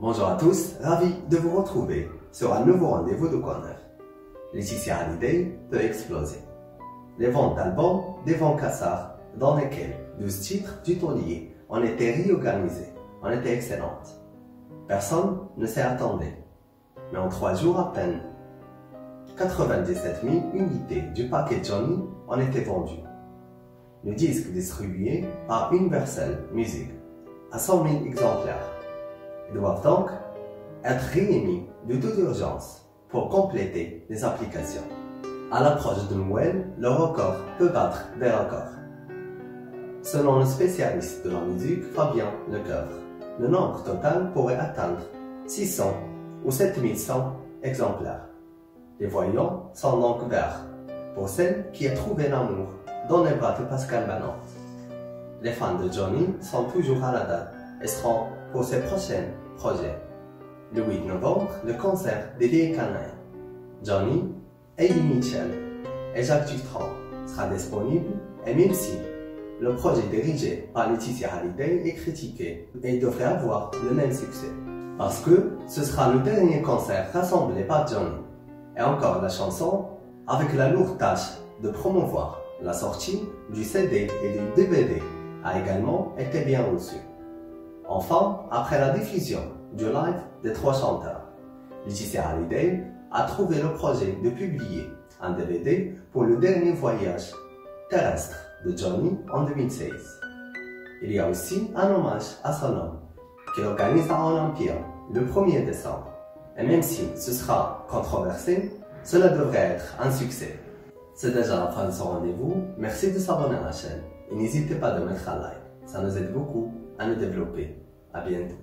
Bonjour à tous, ravi de vous retrouver sur un nouveau rendez-vous de Corner. Laetitia Hallyday peut exploser. Les ventes d'albums des vents cassards dans lesquels 12 titres du taulier ont été réorganisés ont été excellentes. Personne ne s'y attendait. Mais en trois jours à peine, 97 000 unités du paquet Johnny ont été vendues. Le disque distribué par Universal Music à 100 000 exemplaires. Doivent donc être réémis de toute urgence pour compléter les applications. À l'approche de Noël, le record peut battre des records. Selon le spécialiste de la musique Fabien Lecoeur, le nombre total pourrait atteindre 600 ou 7100 exemplaires. Les voyants sont donc verts pour celle qui a trouvé l'amour dans les bras de Pascal Banon. Les fans de Johnny sont toujours à la date et seront pour ses prochains projets. Le 8 novembre, le concert vieilles canailles. Johnny, Eddie Mitchell et Jacques Dutronc sera disponible et même si le projet dirigé par Laetitia Hallyday est critiqué et devrait avoir le même succès. Parce que ce sera le dernier concert rassemblé par Johnny. Et encore la chanson avec la lourde tâche de promouvoir la sortie du CD et du DVD a également été bien reçue. Enfin, après la diffusion du live des trois chanteurs, Laetitia Hallyday a trouvé le projet de publier un DVD pour le dernier voyage terrestre de Johnny en 2016. Il y a aussi un hommage à son homme, qui organise à Olympia le 1er décembre. Et même si ce sera controversé, cela devrait être un succès. C'est déjà la fin de ce rendez-vous. Merci de s'abonner à la chaîne et n'hésitez pas de mettre un like. Ça nous aide beaucoup à nous développer. À bientôt.